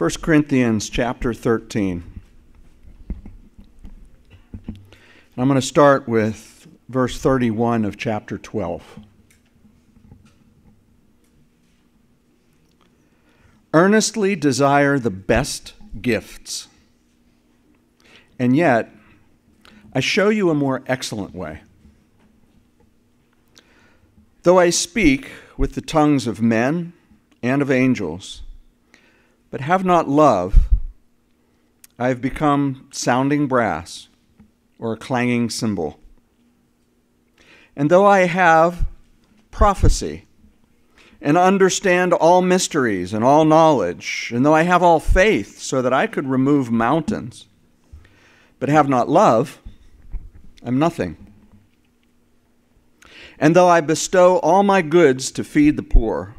1 Corinthians chapter 13. I'm going to start with verse 31 of chapter 12. Earnestly desire the best gifts, and yet I show you a more excellent way. Though I speak with the tongues of men and of angels, but have not love, I have become sounding brass or a clanging cymbal. And though I have prophecy and understand all mysteries and all knowledge, and though I have all faith so that I could remove mountains, but have not love, I'm nothing. And though I bestow all my goods to feed the poor,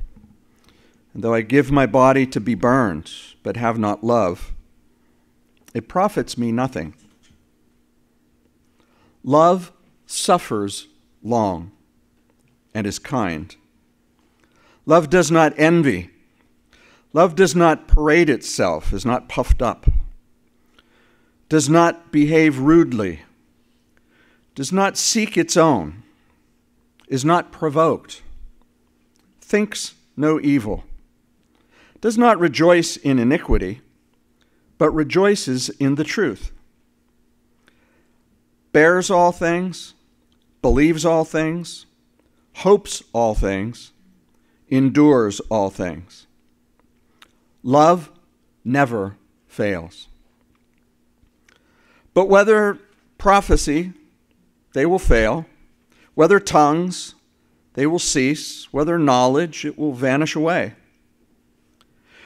and though I give my body to be burned, but have not love, it profits me nothing. Love suffers long and is kind. Love does not envy. Love does not parade itself, is not puffed up, does not behave rudely, does not seek its own, is not provoked, thinks no evil does not rejoice in iniquity, but rejoices in the truth, bears all things, believes all things, hopes all things, endures all things. Love never fails. But whether prophecy, they will fail, whether tongues, they will cease, whether knowledge, it will vanish away.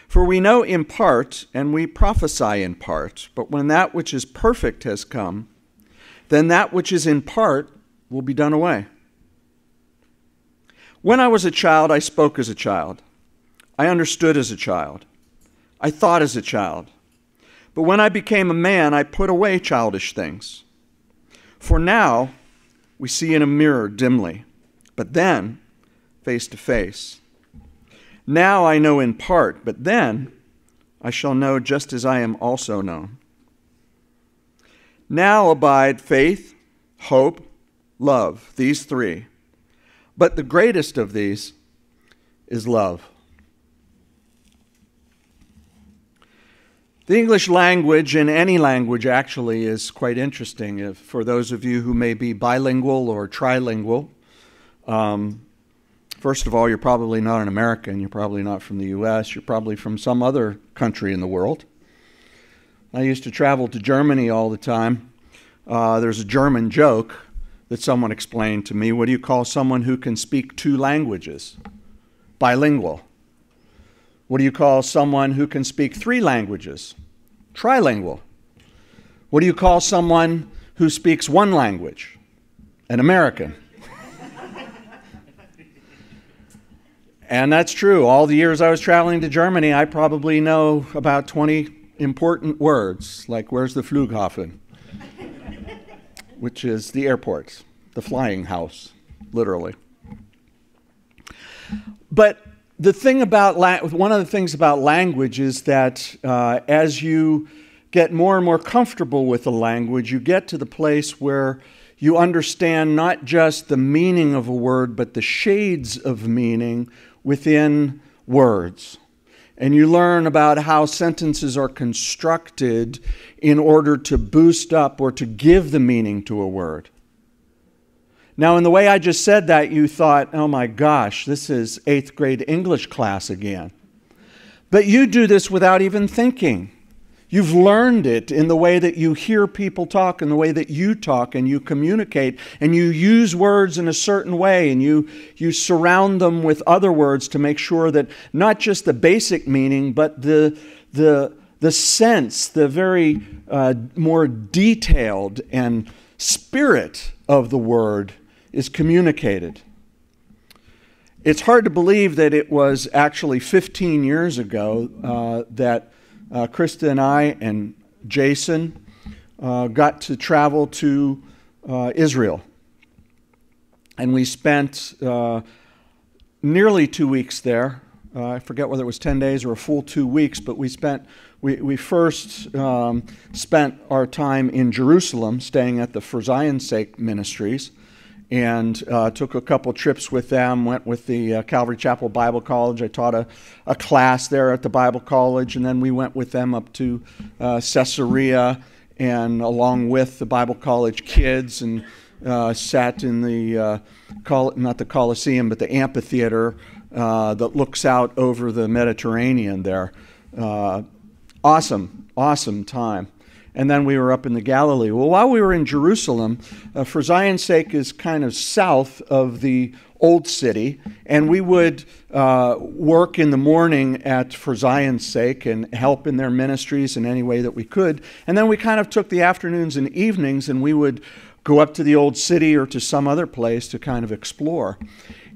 For we know in part, and we prophesy in part, but when that which is perfect has come, then that which is in part will be done away. When I was a child, I spoke as a child. I understood as a child. I thought as a child. But when I became a man, I put away childish things. For now, we see in a mirror dimly, but then, face to face. Now I know in part, but then I shall know just as I am also known. Now abide faith, hope, love, these three. But the greatest of these is love. The English language, in any language actually, is quite interesting if, for those of you who may be bilingual or trilingual. Um, First of all, you're probably not an American. You're probably not from the U.S. You're probably from some other country in the world. I used to travel to Germany all the time. Uh, there's a German joke that someone explained to me. What do you call someone who can speak two languages? Bilingual. What do you call someone who can speak three languages? Trilingual. What do you call someone who speaks one language? An American. And that's true. All the years I was traveling to Germany, I probably know about 20 important words, like where's the Flughafen, which is the airport, the flying house, literally. But the thing about one of the things about language is that uh, as you get more and more comfortable with the language, you get to the place where you understand not just the meaning of a word, but the shades of meaning within words. And you learn about how sentences are constructed in order to boost up or to give the meaning to a word. Now, in the way I just said that, you thought, oh my gosh, this is eighth grade English class again. But you do this without even thinking. You've learned it in the way that you hear people talk, in the way that you talk and you communicate, and you use words in a certain way, and you, you surround them with other words to make sure that not just the basic meaning, but the, the, the sense, the very uh, more detailed and spirit of the word is communicated. It's hard to believe that it was actually 15 years ago uh, that uh, Krista and I and Jason uh, got to travel to uh, Israel. And we spent uh, nearly two weeks there. Uh, I forget whether it was 10 days or a full two weeks, but we spent we, we first um, spent our time in Jerusalem, staying at the For Zion's Sake Ministries, and uh, took a couple trips with them. Went with the uh, Calvary Chapel Bible College. I taught a, a class there at the Bible College, and then we went with them up to uh, Caesarea, and along with the Bible College kids, and uh, sat in the uh, not the Coliseum, but the amphitheater uh, that looks out over the Mediterranean there awesome, awesome time. And then we were up in the Galilee. Well, while we were in Jerusalem, uh, for Zion's sake, is kind of south of the old city, and we would uh, work in the morning at For Zion's sake and help in their ministries in any way that we could. And then we kind of took the afternoons and evenings, and we would go up to the old city or to some other place to kind of explore.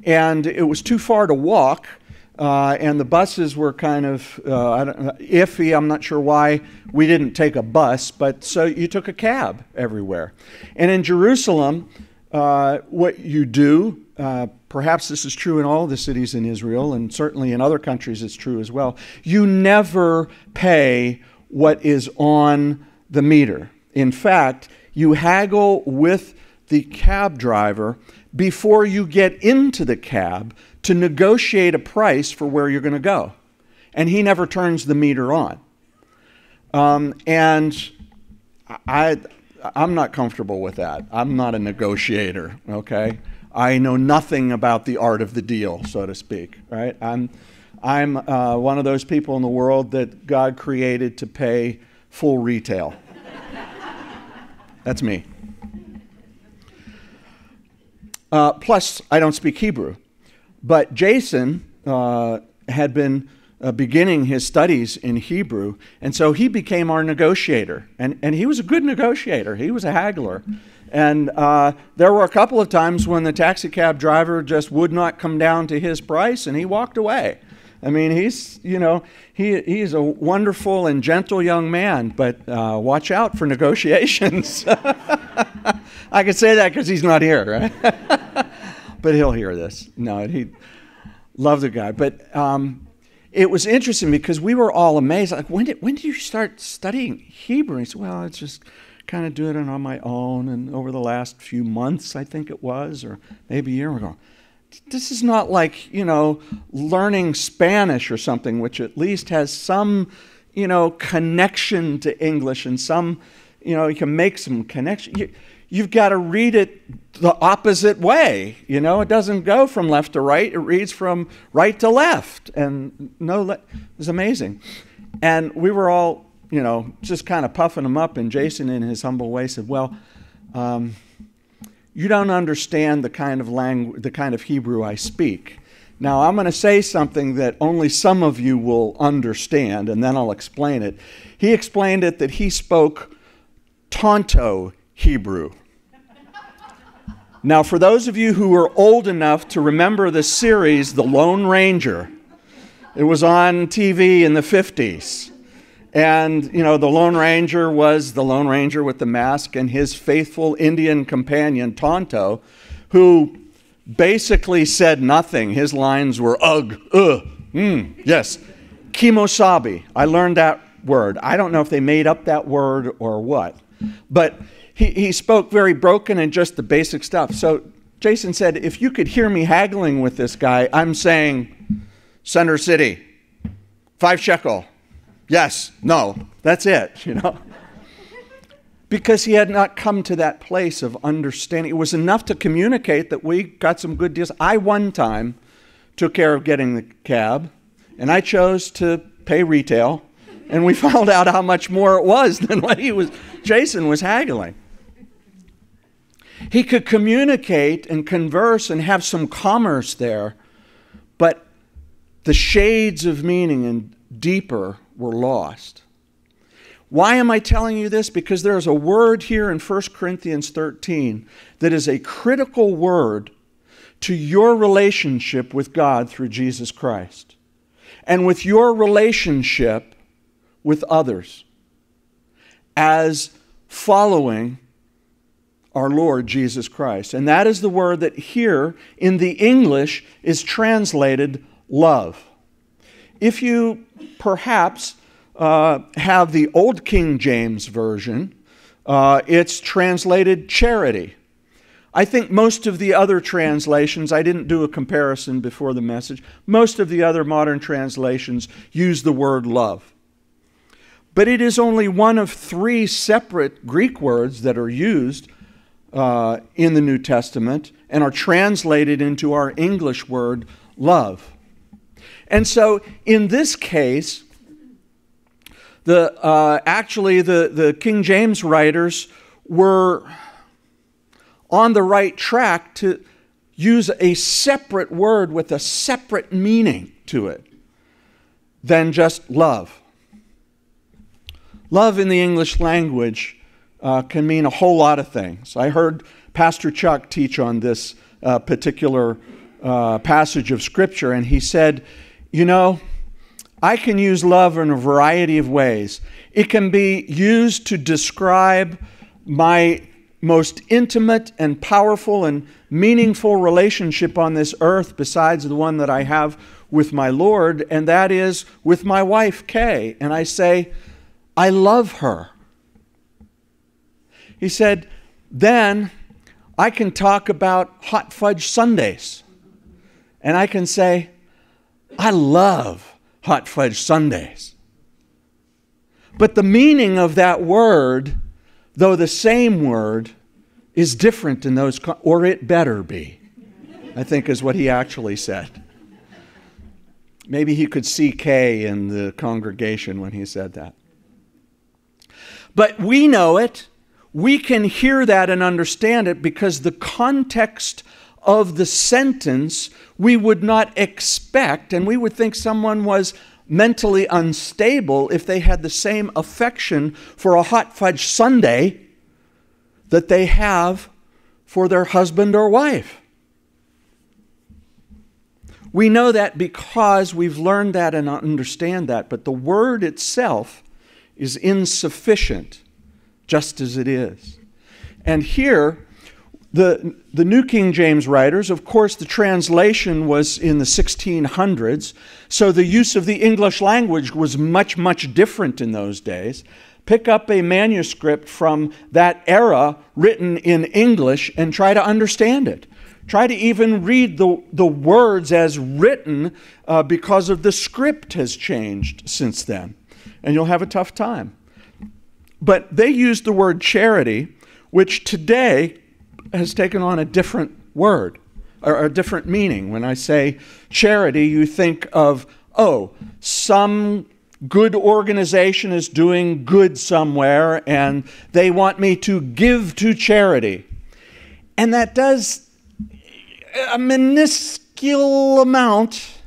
And it was too far to walk, uh, and the buses were kind of uh, iffy. I'm not sure why we didn't take a bus, but so you took a cab everywhere. And in Jerusalem, uh, what you do, uh, perhaps this is true in all the cities in Israel, and certainly in other countries it's true as well, you never pay what is on the meter. In fact, you haggle with the cab driver before you get into the cab to negotiate a price for where you're going to go. And he never turns the meter on. Um, and I, I'm not comfortable with that. I'm not a negotiator, okay? I know nothing about the art of the deal, so to speak, right? I'm, I'm uh, one of those people in the world that God created to pay full retail. That's me. Uh, plus, I don't speak Hebrew. But Jason uh, had been uh, beginning his studies in Hebrew, and so he became our negotiator. And, and he was a good negotiator, he was a haggler. And uh, there were a couple of times when the taxi cab driver just would not come down to his price, and he walked away. I mean, he's, you know, he, he's a wonderful and gentle young man, but uh, watch out for negotiations. I can say that because he's not here, right? but he'll hear this. No, he loved the guy. But um, it was interesting because we were all amazed. Like, when did when did you start studying Hebrew? He said, Well, it's just kind of doing it on my own, and over the last few months, I think it was, or maybe a year ago. This is not like you know learning Spanish or something, which at least has some you know connection to English and some you know you can make some connection. You, you've got to read it the opposite way. You know, it doesn't go from left to right, it reads from right to left. And no, le- it's amazing. And we were all, you know, just kind of puffing him up. And Jason, in his humble way, said, Well, um, you don't understand the kind of language, the kind of Hebrew I speak. Now, I'm going to say something that only some of you will understand, and then I'll explain it. He explained it that he spoke Tonto Hebrew. Now, for those of you who are old enough to remember the series The Lone Ranger, it was on TV in the 50s. And, you know, the Lone Ranger was the Lone Ranger with the mask and his faithful Indian companion, Tonto, who basically said nothing. His lines were ugh, ugh, mm, yes. Kemosabe. I learned that word. I don't know if they made up that word or what. But he, he spoke very broken and just the basic stuff. So Jason said, if you could hear me haggling with this guy, I'm saying, Center City, five shekel. Yes, no, that's it, you know. because he had not come to that place of understanding. It was enough to communicate that we got some good deals. I, one time, took care of getting the cab, and I chose to pay retail, and we found out how much more it was than what he was, Jason was haggling. He could communicate and converse and have some commerce there, but the shades of meaning and deeper were lost. Why am I telling you this? Because there's a word here in 1 Corinthians 13 that is a critical word to your relationship with God through Jesus Christ and with your relationship with others as following our Lord Jesus Christ. And that is the word that here in the English is translated love. If you perhaps uh, have the Old King James Version, uh, it's translated charity. I think most of the other translations, I didn't do a comparison before the message, most of the other modern translations use the word love. But it is only one of three separate Greek words that are used uh, in the New Testament and are translated into our English word love. And so in this case, the, uh, actually, the, the King James writers were on the right track to use a separate word with a separate meaning to it than just love. Love in the English language uh, can mean a whole lot of things. I heard Pastor Chuck teach on this uh, particular uh, passage of Scripture, and he said, You know, I can use love in a variety of ways. It can be used to describe my most intimate and powerful and meaningful relationship on this earth, besides the one that I have with my Lord, and that is with my wife, Kay. And I say, I love her. He said, then I can talk about hot fudge sundaes. And I can say, I love hot fudge sundaes. But the meaning of that word, though the same word, is different in those, or it better be, I think is what he actually said. Maybe he could see Kay in the congregation when he said that. But we know it. We can hear that and understand it because the context of the sentence we would not expect, and we would think someone was mentally unstable if they had the same affection for a hot fudge sundae that they have for their husband or wife. We know that because we've learned that and understand that, but the word itself is insufficient just as it is. And here, the, the New King James writers, of course, the translation was in the 1600s, so the use of the English language was much, much different in those days. Pick up a manuscript from that era written in English and try to understand it. Try to even read the, the words as written uh, because of the script has changed since then, and you'll have a tough time. But they used the word charity, which today has taken on a different word or a different meaning. When I say charity, you think of, oh, some good organization is doing good somewhere and they want me to give to charity. And that does a minuscule amount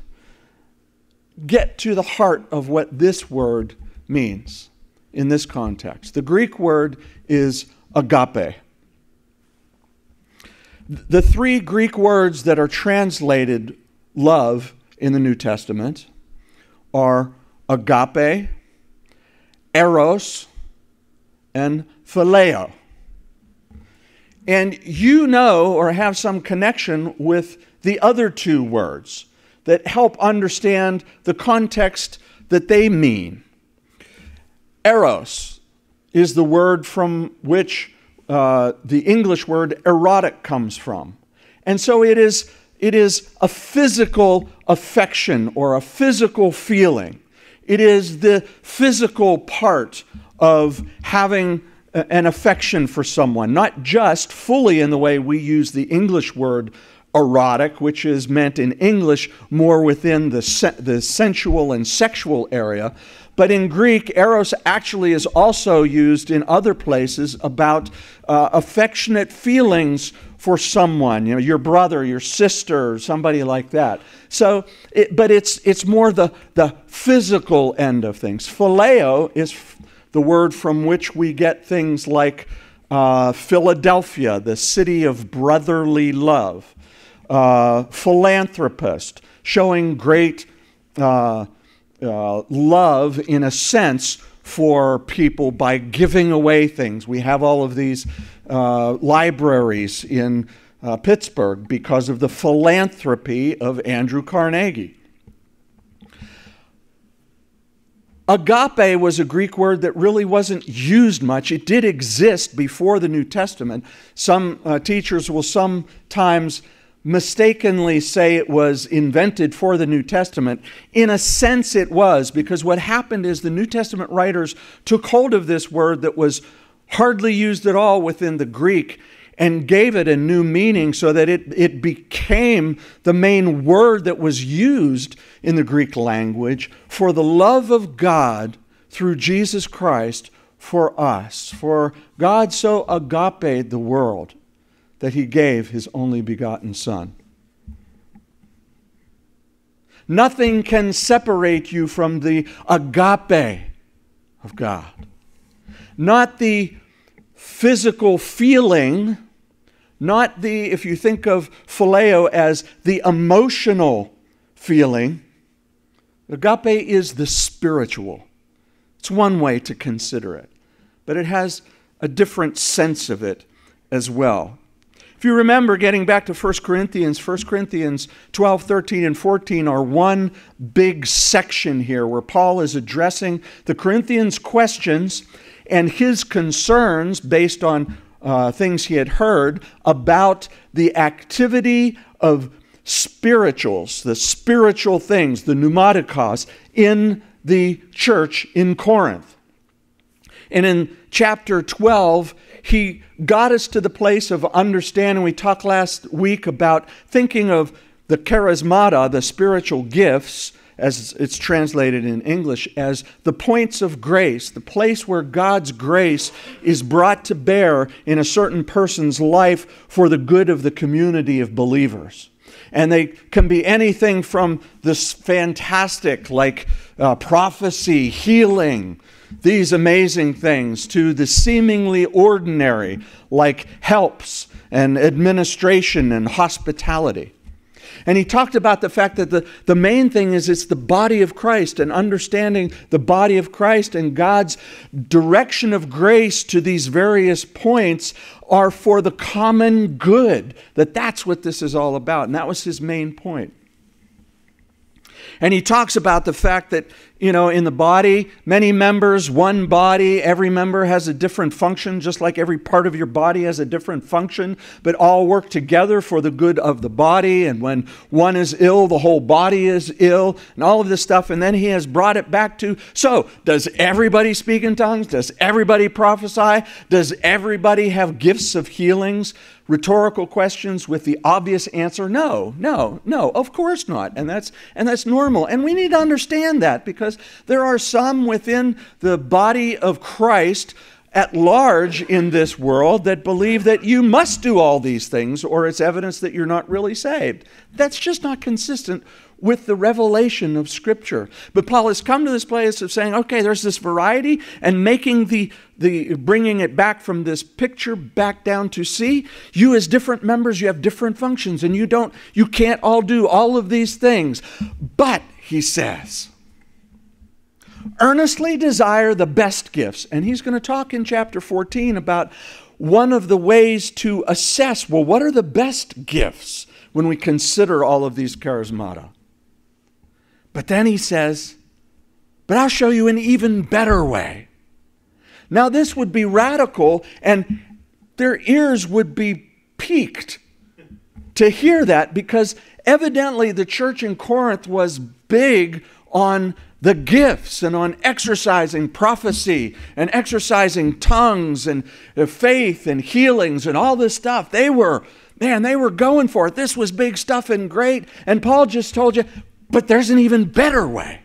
get to the heart of what this word means in this context. The Greek word is agape. The three Greek words that are translated love in the New Testament are agape, eros, and phileo. And you know or have some connection with the other two words that help understand the context that they mean. Eros is the word from which uh, the English word erotic comes from. And so it is, it is a physical affection or a physical feeling. It is the physical part of having an affection for someone, not just fully in the way we use the English word erotic, which is meant in English more within the, se- the sensual and sexual area, but in Greek, eros actually is also used in other places about uh, affectionate feelings for someone, you know, your brother, your sister, somebody like that. So, it, but it's, it's more the, the physical end of things. Phileo is the word from which we get things like uh, Philadelphia, the city of brotherly love, uh, philanthropist, showing great uh, uh, love, in a sense, for people by giving away things. We have all of these uh, libraries in uh, Pittsburgh because of the philanthropy of Andrew Carnegie. Agape was a Greek word that really wasn't used much. It did exist before the New Testament. Some uh, teachers will sometimes mistakenly say it was invented for the New Testament. In a sense, it was, because what happened is the New Testament writers took hold of this word that was hardly used at all within the Greek and gave it a new meaning so that it, it became the main word that was used in the Greek language for the love of God through Jesus Christ for us. For God so agape the world that he gave his only begotten Son. Nothing can separate you from the agape of God. Not the physical feeling, not the, if you think of phileo as the emotional feeling, agape is the spiritual. It's one way to consider it, but it has a different sense of it as well. If you remember, getting back to 1 Corinthians, 1 Corinthians 12, 13, and 14 are one big section here where Paul is addressing the Corinthians' questions and his concerns based on uh, things he had heard about the activity of spirituals, the spiritual things, the pneumatikos, in the church in Corinth. And in chapter 12, he got us to the place of understanding. We talked last week about thinking of the charismata, the spiritual gifts, as it's translated in English, as the points of grace, the place where God's grace is brought to bear in a certain person's life for the good of the community of believers. And they can be anything from this fantastic, like uh, prophecy, healing, these amazing things, to the seemingly ordinary, like helps and administration and hospitality. And he talked about the fact that the, the main thing is it's the body of Christ and understanding the body of Christ and God's direction of grace to these various points are for the common good. That that's what this is all about. And that was his main point. And he talks about the fact that, you know, in the body, many members, one body, every member has a different function, just like every part of your body has a different function, but all work together for the good of the body. And when one is ill, the whole body is ill, and all of this stuff. And then he has brought it back to so, does everybody speak in tongues? Does everybody prophesy? Does everybody have gifts of healings? Rhetorical questions with the obvious answer no no no of course not. And that's and that's normal. And we need to understand that because there are some within the body of Christ at large in this world that believe that you must do all these things or it's evidence that you're not really saved. That's just not consistent with the revelation of Scripture. But Paul has come to this place of saying, okay, there's this variety, and making the, the bringing it back from this picture back down to see, you as different members, you have different functions, and you don't, you can't all do all of these things. But, he says, earnestly desire the best gifts. And he's going to talk in chapter 14 about one of the ways to assess well, what are the best gifts when we consider all of these charismata? But then he says, But I'll show you an even better way. Now, this would be radical, and their ears would be piqued to hear that because evidently the church in Corinth was big on the gifts and on exercising prophecy and exercising tongues and uh, faith and healings and all this stuff. They were, man, they were going for it. This was big stuff and great. And Paul just told you, but there's an even better way.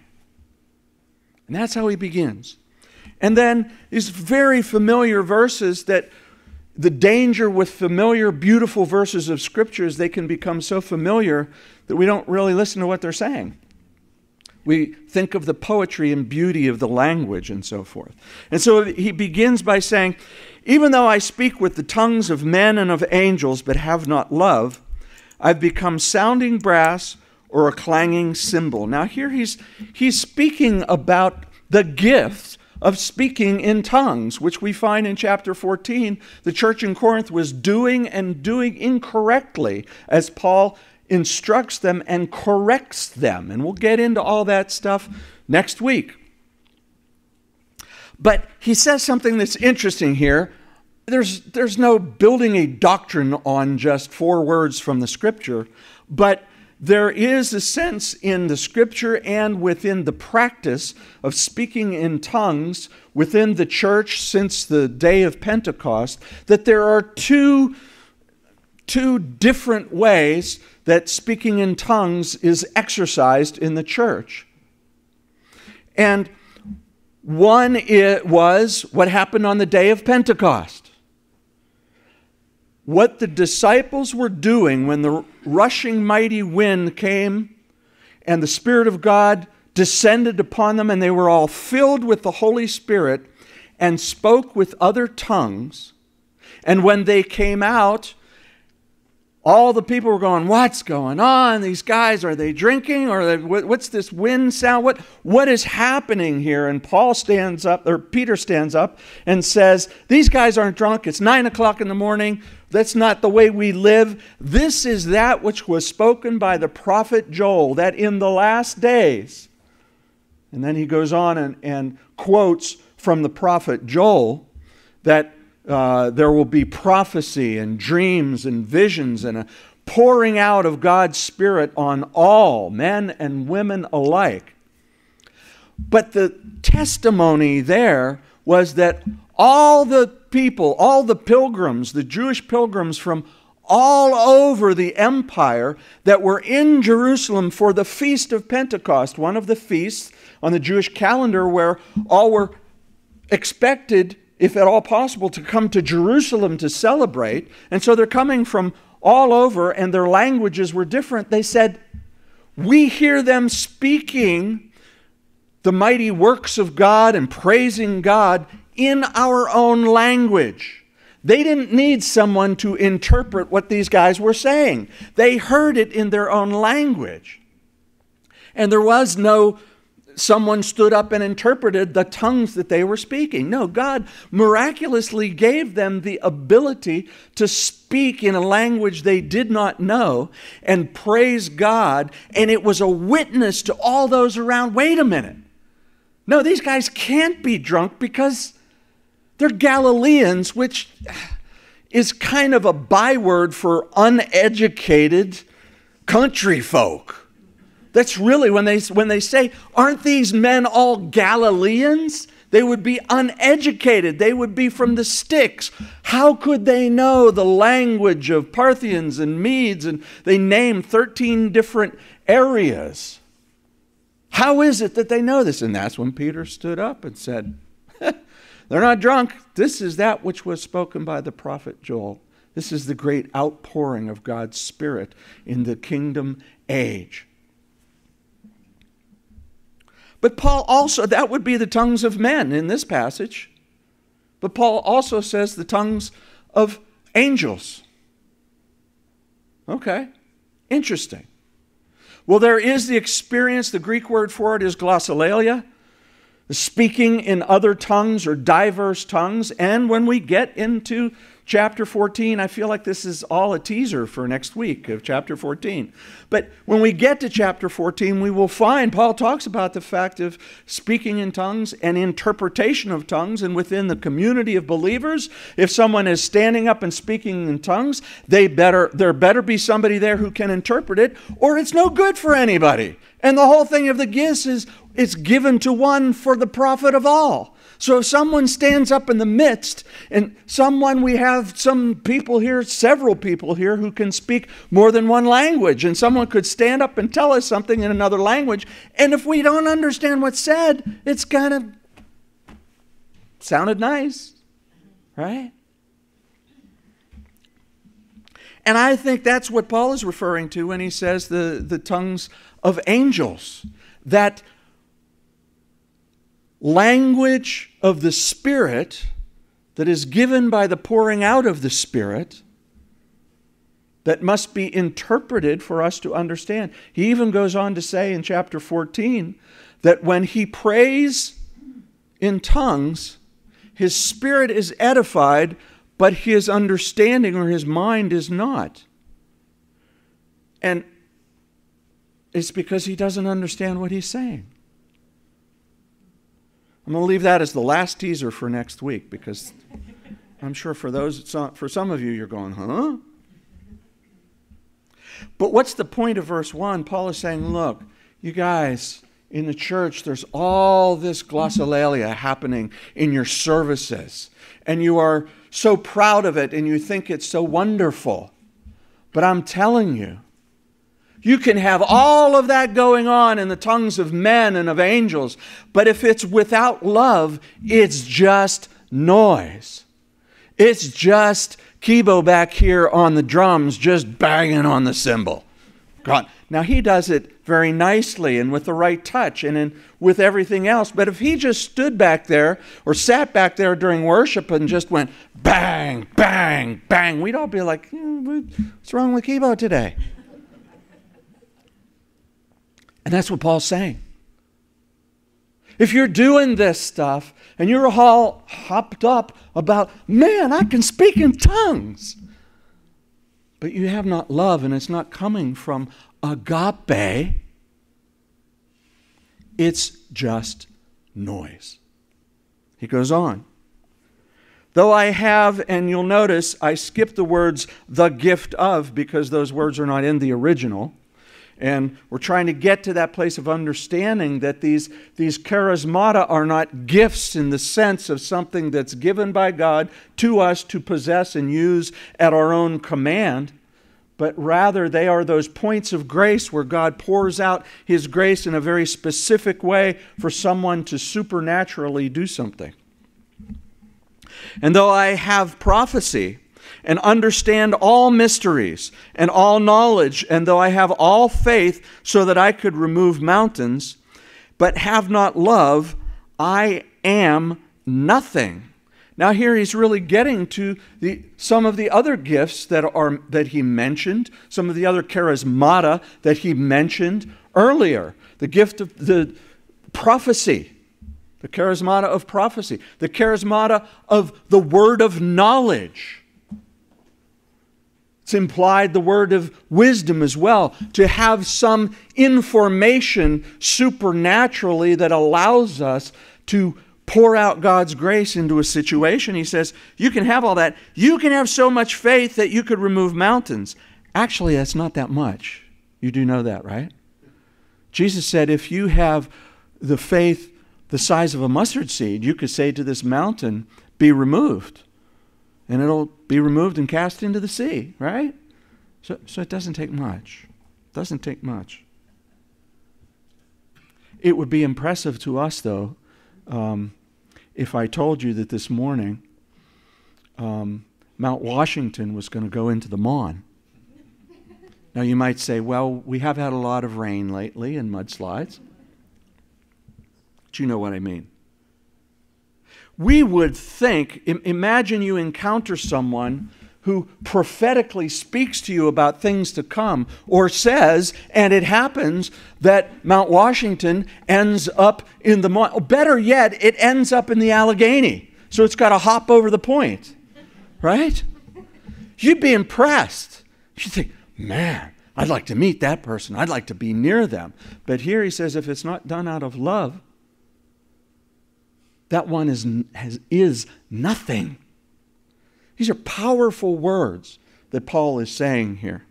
And that's how he begins. And then these very familiar verses that the danger with familiar, beautiful verses of Scripture is they can become so familiar that we don't really listen to what they're saying. We think of the poetry and beauty of the language and so forth. And so he begins by saying, Even though I speak with the tongues of men and of angels, but have not love, I've become sounding brass or a clanging cymbal. Now, here he's, he's speaking about the gift of speaking in tongues, which we find in chapter 14. The church in Corinth was doing and doing incorrectly as Paul instructs them and corrects them. And we'll get into all that stuff next week. But he says something that's interesting here. There's, there's no building a doctrine on just four words from the scripture, but there is a sense in the scripture and within the practice of speaking in tongues within the church since the day of Pentecost that there are two, two different ways that speaking in tongues is exercised in the church. And one it was what happened on the day of Pentecost. What the disciples were doing when the rushing mighty wind came and the Spirit of God descended upon them, and they were all filled with the Holy Spirit and spoke with other tongues. And when they came out, all the people were going, What's going on? These guys, are they drinking? Or what's this wind sound? What, what is happening here? And Paul stands up, or Peter stands up and says, These guys aren't drunk. It's nine o'clock in the morning. That's not the way we live. This is that which was spoken by the prophet Joel, that in the last days, and then he goes on and, and quotes from the prophet Joel that uh, there will be prophecy and dreams and visions and a pouring out of God's Spirit on all, men and women alike. But the testimony there was that all the people, all the pilgrims, the Jewish pilgrims from all over the empire that were in Jerusalem for the Feast of Pentecost, one of the feasts on the Jewish calendar where all were expected if at all possible, to come to Jerusalem to celebrate. And so they're coming from all over, and their languages were different. They said, We hear them speaking the mighty works of God and praising God in our own language. They didn't need someone to interpret what these guys were saying, they heard it in their own language. And there was no someone stood up and interpreted the tongues that they were speaking. No, God miraculously gave them the ability to speak in a language they did not know and praise God, and it was a witness to all those around. Wait a minute. No, these guys can't be drunk because they're Galileans, which is kind of a byword for uneducated country folk. That's really when they, when they say, Aren't these men all Galileans? They would be uneducated. They would be from the sticks. How could they know the language of Parthians and Medes? And they name 13 different areas. How is it that they know this? And that's when Peter stood up and said, They're not drunk. This is that which was spoken by the prophet Joel. This is the great outpouring of God's Spirit in the kingdom age. But Paul also, that would be the tongues of men in this passage. But Paul also says the tongues of angels. Okay, interesting. Well, there is the experience, the Greek word for it is glossolalia, speaking in other tongues or diverse tongues. And when we get into chapter 14, I feel like this is all a teaser for next week of chapter 14. But when we get to chapter 14, we will find Paul talks about the fact of speaking in tongues and interpretation of tongues. And within the community of believers, if someone is standing up and speaking in tongues, they better, there better be somebody there who can interpret it, or it's no good for anybody. And the whole thing of the gifts is it's given to one for the profit of all. So if someone stands up in the midst, and someone, we have some people here, several people here, who can speak more than one language, and someone could stand up and tell us something in another language, and if we don't understand what's said, it's kind of sounded nice, right? And I think that's what Paul is referring to when he says the, the tongues of angels. That language of the Spirit that is given by the pouring out of the Spirit that must be interpreted for us to understand. He even goes on to say in chapter 14 that when he prays in tongues, his spirit is edified, but his understanding or his mind is not. And it's because he doesn't understand what he's saying. I'm going to leave that as the last teaser for next week because I'm sure for those for some of you you're going, "Huh?" But what's the point of verse 1? Paul is saying, "Look, you guys, in the church, there's all this glossolalia happening in your services, and you are so proud of it and you think it's so wonderful. But I'm telling you, you can have all of that going on in the tongues of men and of angels, but if it's without love, it's just noise. It's just Kibo back here on the drums just banging on the cymbal. God. Now he does it very nicely and with the right touch and in, with everything else. But if he just stood back there or sat back there during worship and just went bang, bang, bang, we'd all be like, hmm, what's wrong with Kibo today? And that's what Paul's saying. If you're doing this stuff and you're all hopped up about, man, I can speak in tongues, but you have not love and it's not coming from agape, it's just noise. He goes on. Though I have, and you'll notice I skipped the words the gift of because those words are not in the original. And we're trying to get to that place of understanding that these, these charismata are not gifts in the sense of something that's given by God to us to possess and use at our own command but rather they are those points of grace where God pours out His grace in a very specific way for someone to supernaturally do something. And though I have prophecy and understand all mysteries and all knowledge, and though I have all faith so that I could remove mountains, but have not love, I am nothing. Now here he's really getting to the, some of the other gifts that are that he mentioned, some of the other charismata that he mentioned earlier. The gift of the prophecy, the charismata of prophecy, the charismata of the word of knowledge. It's implied the word of wisdom as well, to have some information supernaturally that allows us to pour out God's grace into a situation. He says, You can have all that. You can have so much faith that you could remove mountains. Actually, that's not that much. You do know that, right? Jesus said, If you have the faith the size of a mustard seed, you could say to this mountain, Be removed. And it'll be removed and cast into the sea, right? So, so it doesn't take much. It doesn't take much. It would be impressive to us, though, um, if I told you that this morning um, Mount Washington was going to go into the Mon. Now you might say, well, we have had a lot of rain lately and mudslides. But you know what I mean. We would think, imagine you encounter someone who prophetically speaks to you about things to come, or says, and it happens, that Mount Washington ends up in the, better yet, it ends up in the Allegheny. So it's got to hop over the point, right? You'd be impressed. You'd think, man, I'd like to meet that person. I'd like to be near them. But here he says, if it's not done out of love, that one is, has, is nothing. These are powerful words that Paul is saying here.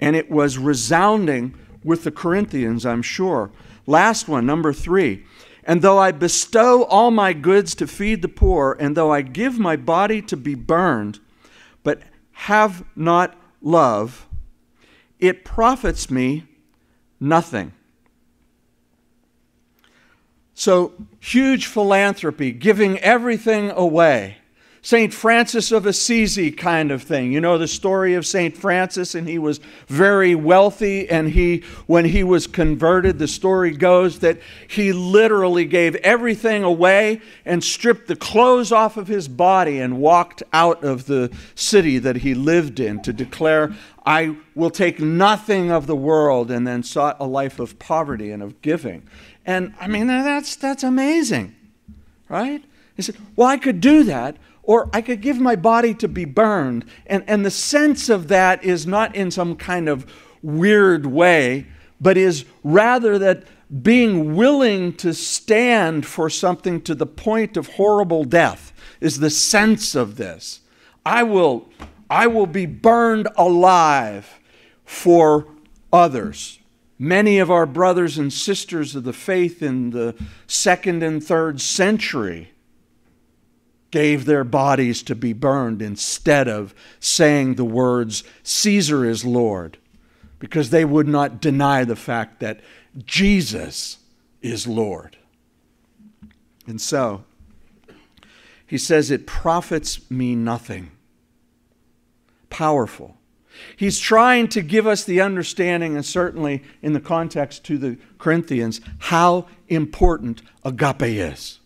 And it was resounding with the Corinthians, I'm sure. Last one, number three. And though I bestow all my goods to feed the poor, and though I give my body to be burned, but have not love, it profits me nothing. So, huge philanthropy, giving everything away. St. Francis of Assisi kind of thing. You know the story of St. Francis, and he was very wealthy. And he, when he was converted, the story goes that he literally gave everything away and stripped the clothes off of his body and walked out of the city that he lived in to declare, I will take nothing of the world, and then sought a life of poverty and of giving. And I mean, that's, that's amazing, right? He said, Well, I could do that or I could give my body to be burned. And, and the sense of that is not in some kind of weird way, but is rather that being willing to stand for something to the point of horrible death is the sense of this. I will, I will be burned alive for others. Many of our brothers and sisters of the faith in the second and third century gave their bodies to be burned instead of saying the words, Caesar is Lord, because they would not deny the fact that Jesus is Lord. And so, he says, It profits me nothing. Powerful. He's trying to give us the understanding, and certainly in the context to the Corinthians, how important agape is.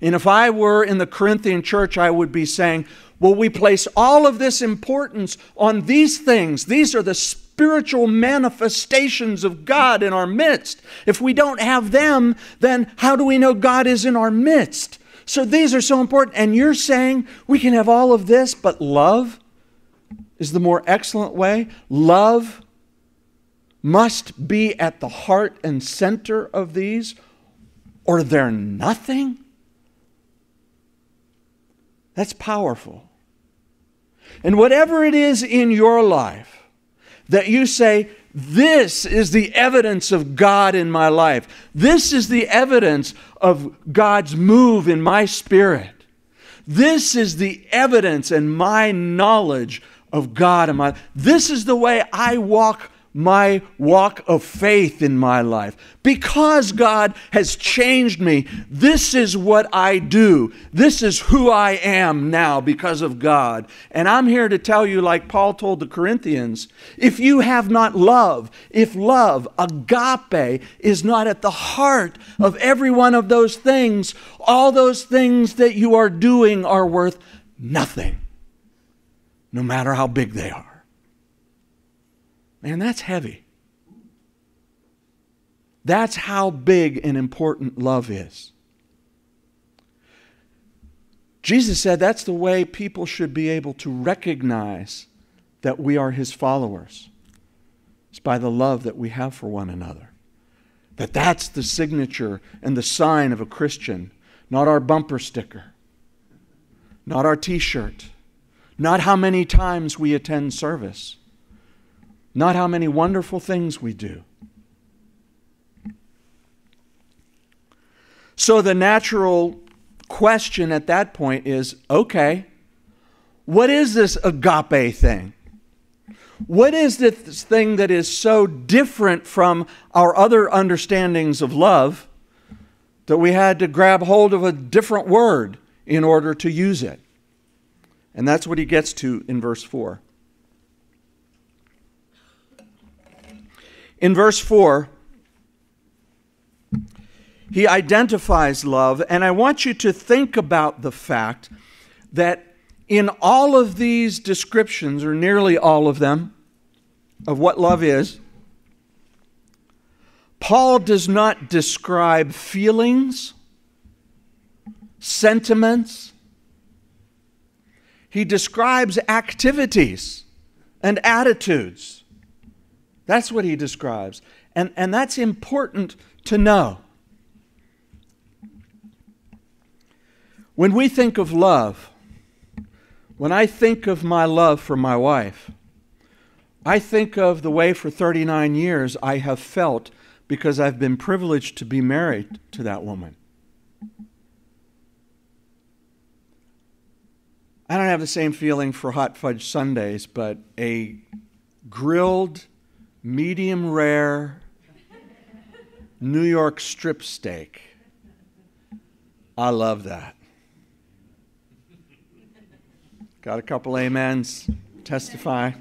And if I were in the Corinthian church, I would be saying, well, we place all of this importance on these things. These are the spiritual manifestations of God in our midst. If we don't have them, then how do we know God is in our midst? So these are so important. And you're saying we can have all of this, but love is the more excellent way? Love must be at the heart and center of these, or they're nothing? That's powerful. And whatever it is in your life that you say, this is the evidence of God in my life. This is the evidence of God's move in my spirit. This is the evidence and my knowledge of God in my This is the way I walk my walk of faith in my life. Because God has changed me, this is what I do. This is who I am now because of God. And I'm here to tell you, like Paul told the Corinthians, if you have not love, if love, agape, is not at the heart of every one of those things, all those things that you are doing are worth nothing, no matter how big they are. Man, that's heavy. That's how big and important love is. Jesus said that's the way people should be able to recognize that we are his followers. It's by the love that we have for one another. That that's the signature and the sign of a Christian, not our bumper sticker, not our t-shirt, not how many times we attend service not how many wonderful things we do. So the natural question at that point is okay, what is this agape thing? What is this thing that is so different from our other understandings of love that we had to grab hold of a different word in order to use it? And that's what he gets to in verse 4. In verse 4, he identifies love, and I want you to think about the fact that in all of these descriptions, or nearly all of them, of what love is, Paul does not describe feelings, sentiments. He describes activities and attitudes. That's what he describes. And, and that's important to know. When we think of love, when I think of my love for my wife, I think of the way for 39 years I have felt because I've been privileged to be married to that woman. I don't have the same feeling for hot fudge sundaes, but a grilled medium rare New York strip steak. I love that. Got a couple amens. Testify.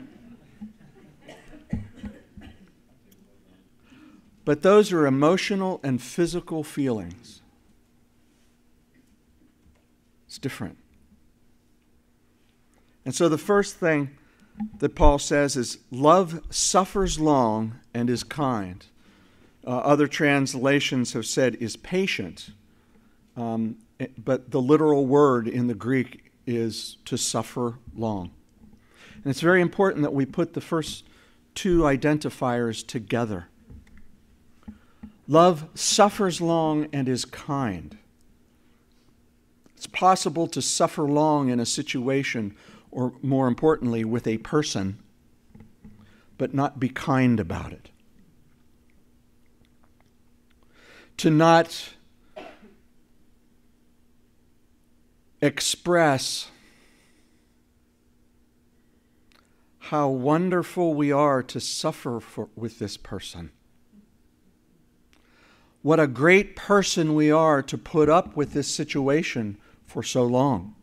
But those are emotional and physical feelings. It's different. And so the first thing that Paul says is love suffers long and is kind. Uh, other translations have said is patient. Um, but the literal word in the Greek is to suffer long. And it's very important that we put the first two identifiers together. Love suffers long and is kind. It's possible to suffer long in a situation, or more importantly, with a person, but not be kind about it. To not express how wonderful we are to suffer for, with this person. What a great person we are to put up with this situation for so long.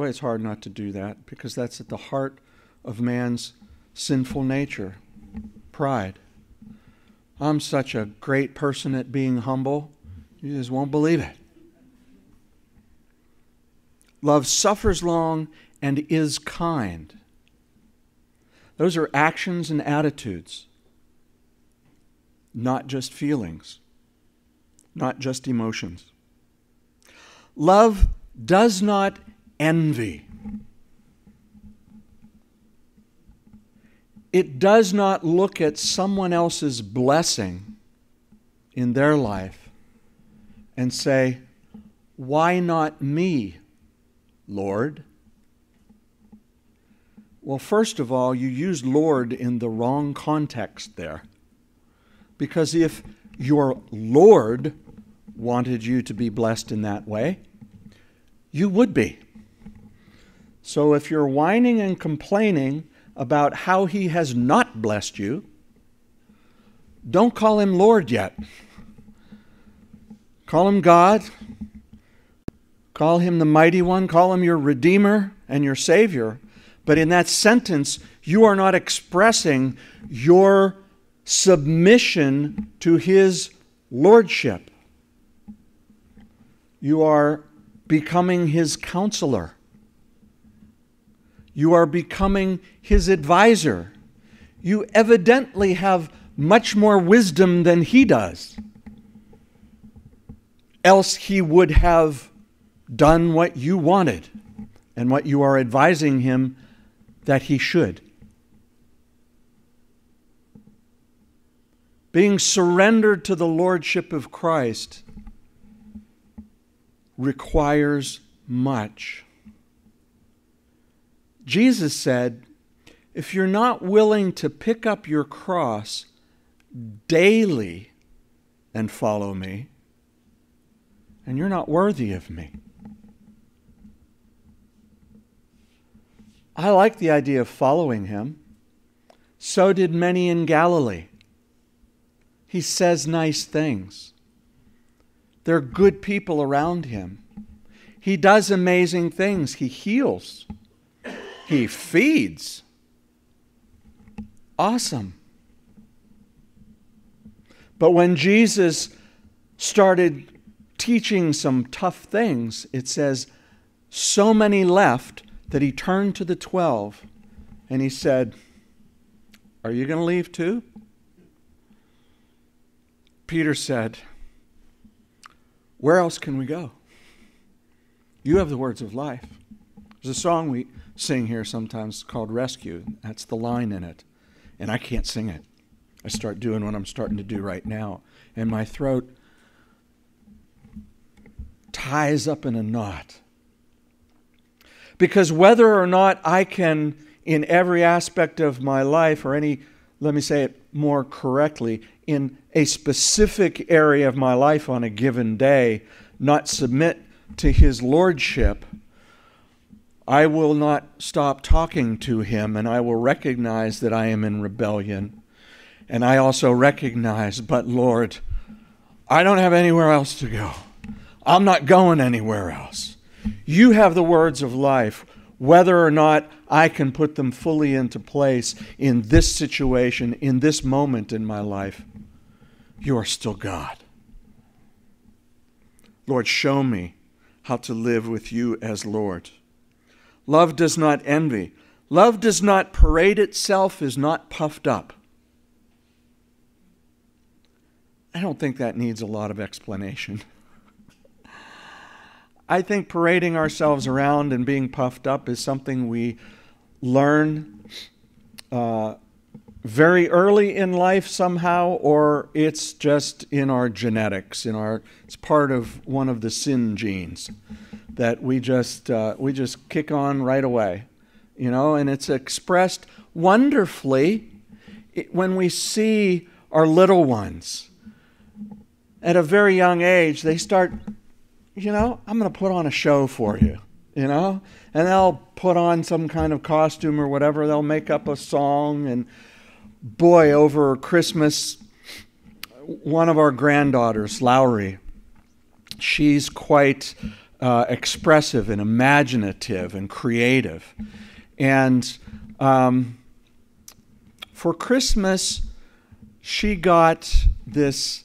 Boy, it's hard not to do that because that's at the heart of man's sinful nature pride. I'm such a great person at being humble, you just won't believe it. Love suffers long and is kind. Those are actions and attitudes, not just feelings, not just emotions. Love does not envy. It does not look at someone else's blessing in their life and say, Why not me, Lord? Well, first of all, you used Lord in the wrong context there. Because if your Lord wanted you to be blessed in that way, you would be. So if you're whining and complaining about how he has not blessed you, don't call him Lord yet. Call him God. Call him the mighty one. Call him your Redeemer and your Savior. But in that sentence, you are not expressing your submission to his lordship. You are becoming his counselor. You are becoming his advisor. You evidently have much more wisdom than he does. Else he would have done what you wanted and what you are advising him that he should. Being surrendered to the Lordship of Christ requires much. Jesus said, if you're not willing to pick up your cross daily and follow me, and you're not worthy of me. I like the idea of following him. So did many in Galilee. He says nice things. There are good people around him. He does amazing things. He heals. He feeds. Awesome. But when Jesus started teaching some tough things, it says, so many left that he turned to the twelve and he said, Are you going to leave too? Peter said, Where else can we go? You have the words of life. There's a song we sing here sometimes called Rescue. That's the line in it. And I can't sing it. I start doing what I'm starting to do right now. And my throat ties up in a knot. Because whether or not I can, in every aspect of my life, or any, let me say it more correctly, in a specific area of my life on a given day, not submit to his lordship, I will not stop talking to him and I will recognize that I am in rebellion. And I also recognize, but Lord, I don't have anywhere else to go. I'm not going anywhere else. You have the words of life. Whether or not I can put them fully into place in this situation, in this moment in my life, you are still God. Lord, show me how to live with you as Lord. Love does not envy. Love does not parade itself, is not puffed up. I don't think that needs a lot of explanation. I think parading ourselves around and being puffed up is something we learn uh, very early in life somehow, or it's just in our genetics, in our it's part of one of the sin genes that we just uh, we just kick on right away, you know, and it's expressed wonderfully when we see our little ones at a very young age. They start, you know, I'm going to put on a show for you, you know, and they'll put on some kind of costume or whatever. They'll make up a song and boy, over Christmas, one of our granddaughters, Lowry, she's quite uh, expressive and imaginative and creative. And um, for Christmas, she got this,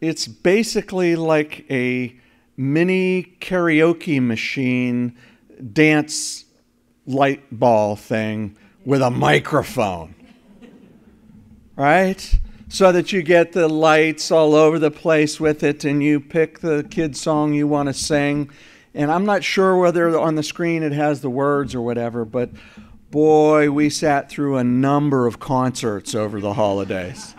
it's basically like a mini karaoke machine dance light ball thing with a microphone right? So that you get the lights all over the place with it and you pick the kid song you want to sing. And I'm not sure whether on the screen it has the words or whatever, but boy, we sat through a number of concerts over the holidays.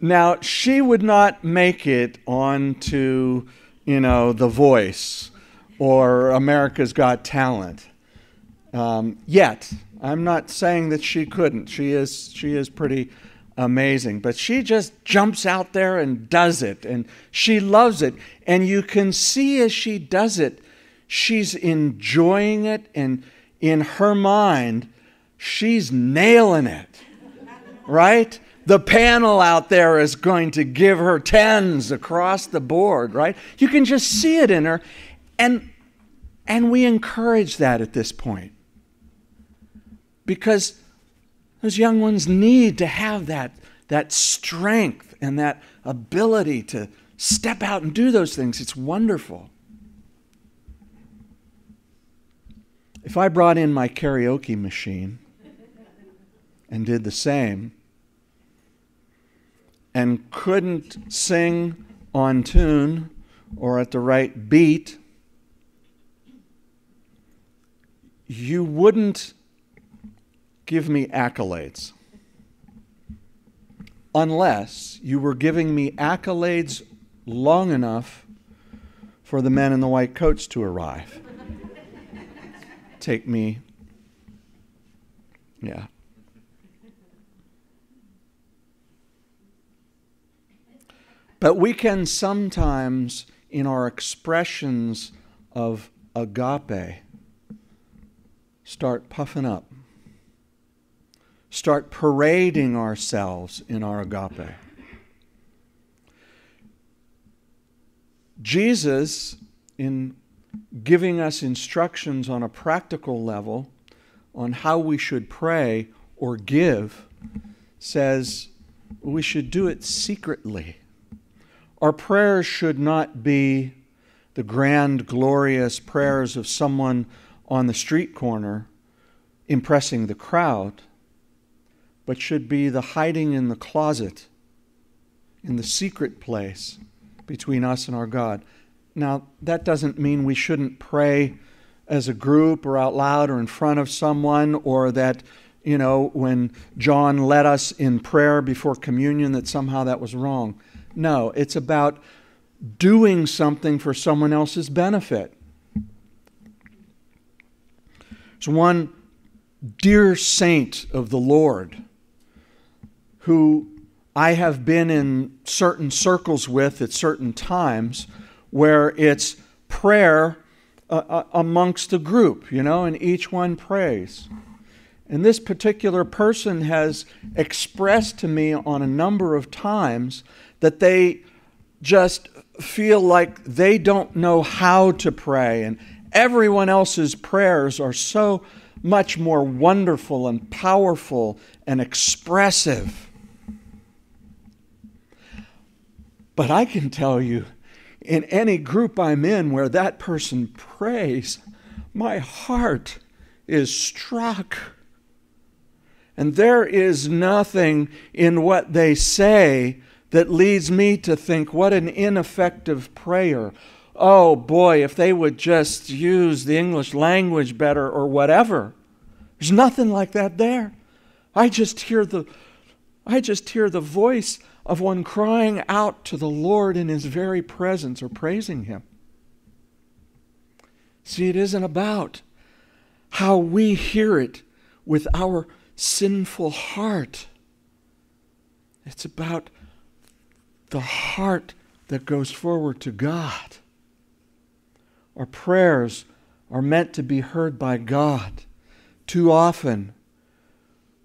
Now, she would not make it onto, you know, The Voice or America's Got Talent um, yet. I'm not saying that she couldn't. She is she is pretty amazing, but she just jumps out there and does it and she loves it and you can see as she does it she's enjoying it and in her mind she's nailing it. right? The panel out there is going to give her tens across the board, right? You can just see it in her and and we encourage that at this point because those young ones need to have that, that strength and that ability to step out and do those things. It's wonderful. If I brought in my karaoke machine and did the same and couldn't sing on tune or at the right beat, you wouldn't give me accolades. Unless you were giving me accolades long enough for the men in the white coats to arrive. Take me, yeah. But we can sometimes, in our expressions of agape, start puffing up start parading ourselves in our agape. Jesus, in giving us instructions on a practical level on how we should pray or give, says we should do it secretly. Our prayers should not be the grand, glorious prayers of someone on the street corner impressing the crowd but should be the hiding in the closet, in the secret place between us and our God. Now, that doesn't mean we shouldn't pray as a group or out loud or in front of someone or that, you know, when John led us in prayer before communion, that somehow that was wrong. No, it's about doing something for someone else's benefit. There's one dear saint of the Lord who I have been in certain circles with at certain times where it's prayer uh, uh, amongst a group, you know, and each one prays. And this particular person has expressed to me on a number of times that they just feel like they don't know how to pray, and everyone else's prayers are so much more wonderful and powerful and expressive But I can tell you, in any group I'm in where that person prays, my heart is struck. And there is nothing in what they say that leads me to think, what an ineffective prayer. Oh boy, if they would just use the English language better or whatever. There's nothing like that there. I just hear the I just hear the voice of one crying out to the Lord in his very presence or praising him. See, it isn't about how we hear it with our sinful heart. It's about the heart that goes forward to God. Our prayers are meant to be heard by God. Too often,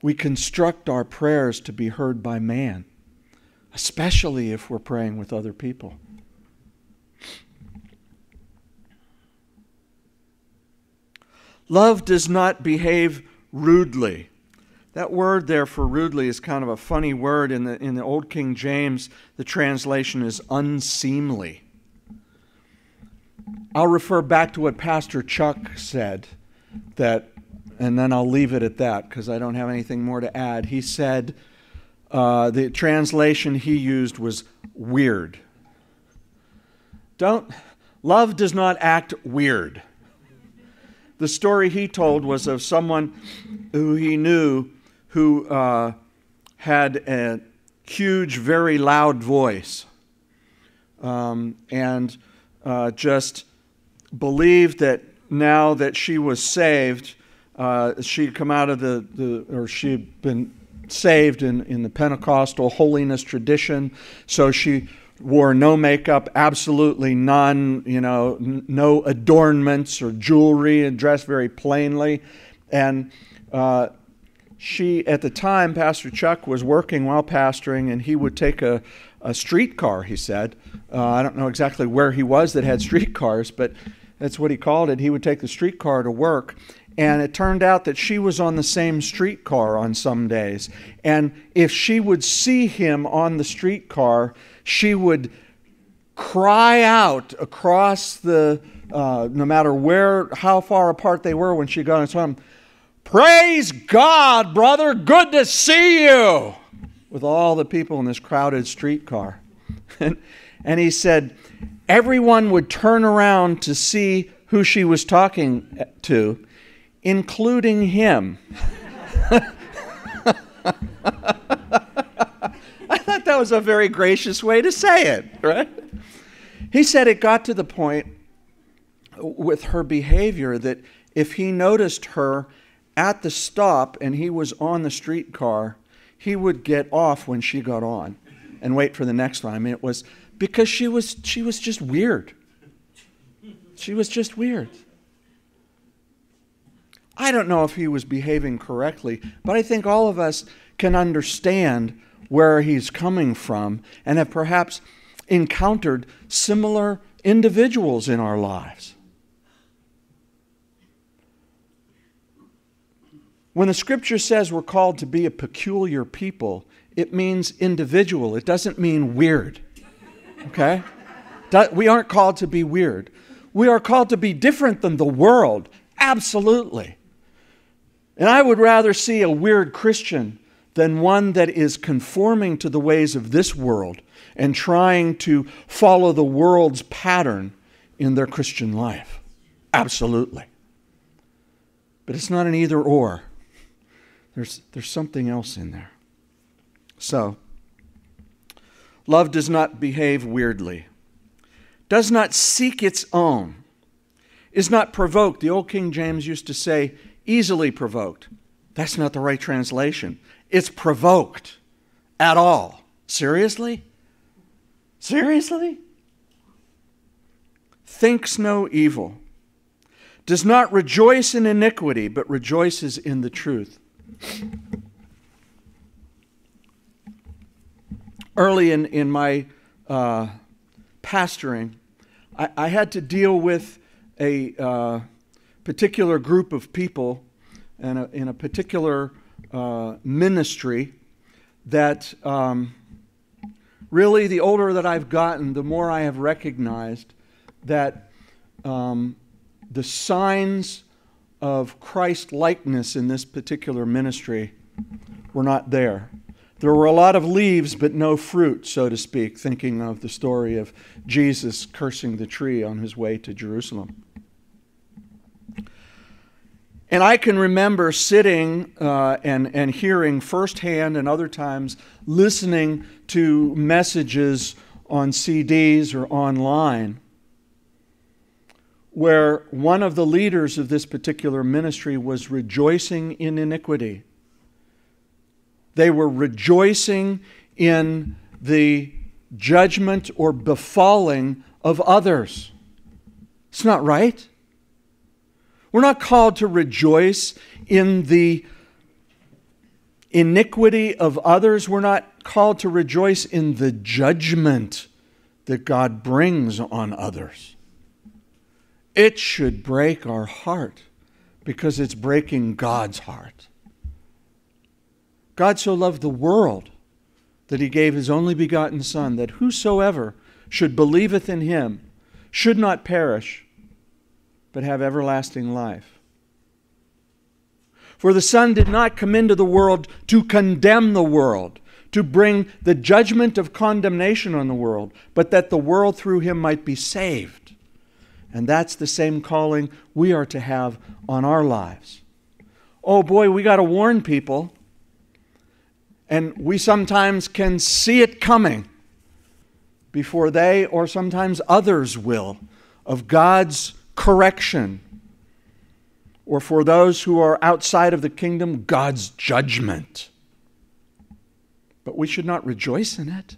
we construct our prayers to be heard by man, especially if we're praying with other people. Love does not behave rudely. That word there for rudely is kind of a funny word. In the, in the Old King James, the translation is unseemly. I'll refer back to what Pastor Chuck said, that, and then I'll leave it at that because I don't have anything more to add. He said uh, the translation he used was weird. Don't, love does not act weird. The story he told was of someone who he knew who uh, had a huge, very loud voice um, and uh, just believed that now that she was saved, uh, she'd come out of the, the or she'd been saved in, in the Pentecostal holiness tradition. So she wore no makeup, absolutely none, you know, n- no adornments or jewelry, and dressed very plainly. And uh, she, at the time, Pastor Chuck was working while pastoring, and he would take a, a streetcar, he said. Uh, I don't know exactly where he was that had streetcars, but that's what he called it. He would take the streetcar to work. And it turned out that she was on the same streetcar on some days. And if she would see him on the streetcar, she would cry out across the, uh, no matter where, how far apart they were when she got on him, Praise God, brother. Good to see you. With all the people in this crowded streetcar. and, and he said, everyone would turn around to see who she was talking to, including him. I thought that was a very gracious way to say it, right? He said it got to the point with her behavior that if he noticed her at the stop and he was on the streetcar, he would get off when she got on and wait for the next one. I mean, it was because she was she was just weird. She was just weird. I don't know if he was behaving correctly, but I think all of us can understand where he's coming from and have perhaps encountered similar individuals in our lives. When the scripture says we're called to be a peculiar people, it means individual. It doesn't mean weird. Okay? We aren't called to be weird. We are called to be different than the world. Absolutely. And I would rather see a weird Christian than one that is conforming to the ways of this world and trying to follow the world's pattern in their Christian life. Absolutely. But it's not an either or. There's, there's something else in there. So, love does not behave weirdly, does not seek its own, is not provoked. The old King James used to say, easily provoked. That's not the right translation. It's provoked at all. Seriously? Seriously? Thinks no evil. Does not rejoice in iniquity, but rejoices in the truth. Early in, in my uh, pastoring, I, I, had to deal with a uh, particular group of people and in a particular uh, ministry that um, really, the older that I've gotten, the more I have recognized that um, the signs of Christ likeness in this particular ministry were not there. There were a lot of leaves, but no fruit, so to speak, thinking of the story of Jesus cursing the tree on his way to Jerusalem. And I can remember sitting uh, and, and hearing firsthand, and other times listening to messages on CDs or online, where one of the leaders of this particular ministry was rejoicing in iniquity. They were rejoicing in the judgment or befalling of others. It's not right. We're not called to rejoice in the iniquity of others. We're not called to rejoice in the judgment that God brings on others. It should break our heart because it's breaking God's heart. God so loved the world that he gave his only begotten Son, that whosoever should believeth in him should not perish, but have everlasting life. For the Son did not come into the world to condemn the world, to bring the judgment of condemnation on the world, but that the world through him might be saved. And that's the same calling we are to have on our lives. Oh boy, we got to warn people and we sometimes can see it coming before they or sometimes others will of God's correction. Or for those who are outside of the kingdom, God's judgment. But we should not rejoice in it.